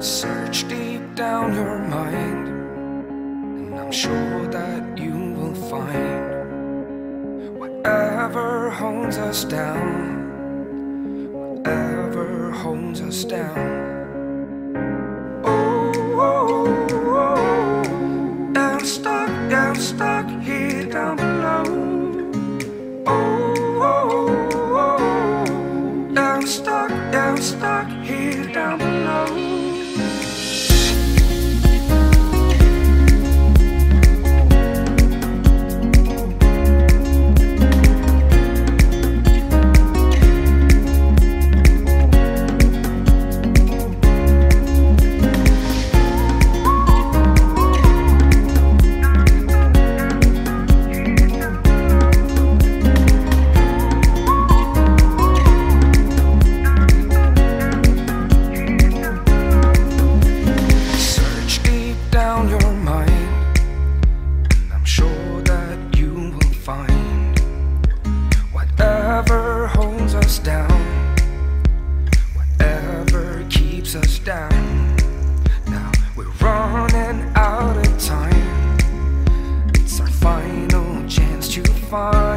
Search deep down your mind, and I'm sure that you will find whatever holds us down, whatever holds us down. Stuck, keeps us down. Now we're running out of time. It's our final chance to find